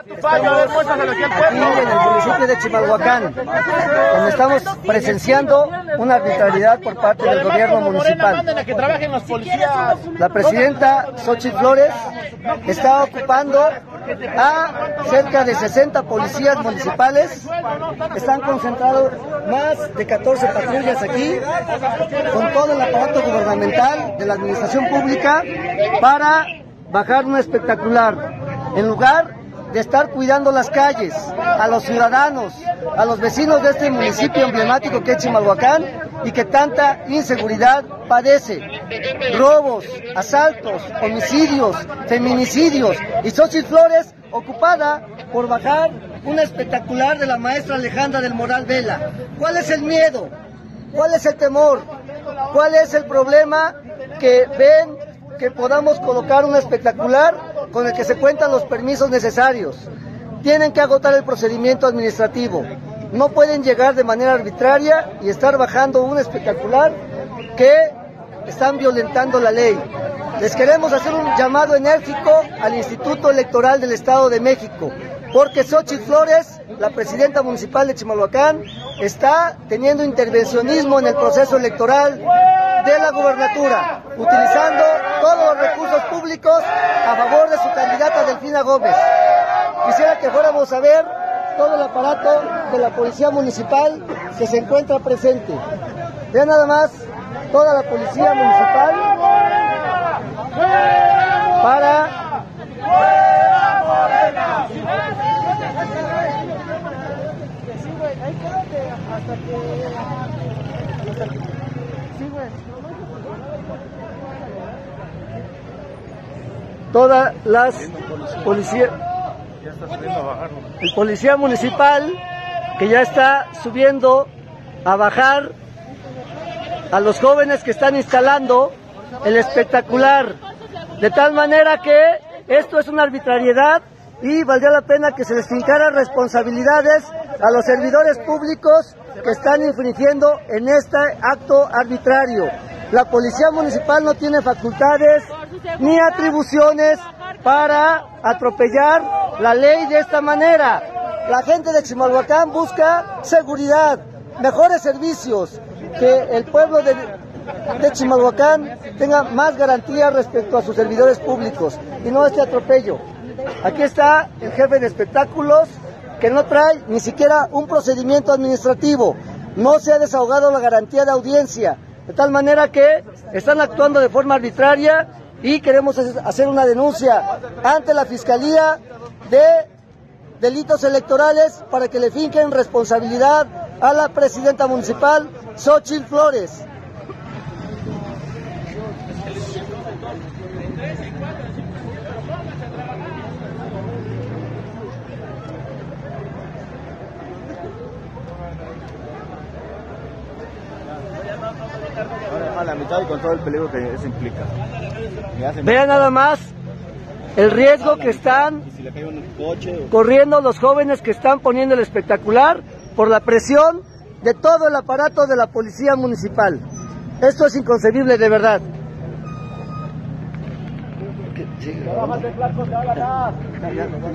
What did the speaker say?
Aquí en el municipio de Chimalhuacán, donde estamos presenciando una arbitrariedad por parte del gobierno municipal. La presidenta Xochitl Flores está ocupando a cerca de 60 policías municipales. Están concentrados más de 14 patrullas aquí, con todo el aparato gubernamental de la administración pública, para bajar un espectacular. En lugar de estar cuidando las calles, a los ciudadanos, a los vecinos de este municipio emblemático que es Chimalhuacán y que tanta inseguridad padece. Robos, asaltos, homicidios, feminicidios y Xochitl Flores ocupada por bajar un espectacular de la maestra Alejandra del Moral Vela. ¿Cuál es el miedo? ¿Cuál es el temor? ¿Cuál es el problema que ven que podamos colocar un espectacular con el que se cuentan los permisos necesarios. Tienen que agotar el procedimiento administrativo. No pueden llegar de manera arbitraria y estar bajando un espectacular que están violentando la ley. Les queremos hacer un llamado enérgico al Instituto Electoral del Estado de México, porque Xochitl Flores, la presidenta municipal de Chimalhuacán, está teniendo intervencionismo en el proceso electoral de la gubernatura, utilizando todos los recursos públicos a favor de su candidata Delfina Gómez. Quisiera que fuéramos a ver todo el aparato de la policía municipal que se encuentra presente. Vean nada más toda la policía municipal para todas las policías el policía municipal que ya está subiendo a bajar a los jóvenes que están instalando el espectacular. De tal manera que esto es una arbitrariedad y valdría la pena que se les responsabilidades a los servidores públicos que están infringiendo en este acto arbitrario. La policía municipal no tiene facultades ni atribuciones para atropellar la ley de esta manera. La gente de Chimalhuacán busca seguridad, mejores servicios, que el pueblo de, de Chimalhuacán tenga más garantías respecto a sus servidores públicos y no este atropello. Aquí está el jefe de espectáculos que no trae ni siquiera un procedimiento administrativo. No se ha desahogado la garantía de audiencia, de tal manera que están actuando de forma arbitraria y queremos hacer una denuncia ante la Fiscalía de Delitos Electorales para que le finquen responsabilidad a la presidenta municipal, Xochitl Flores. A la mitad y con todo el peligro que eso implica. Vean nada más el riesgo que están corriendo los jóvenes que están poniendo el espectacular por la presión de todo el aparato de la policía municipal. Esto es inconcebible de verdad.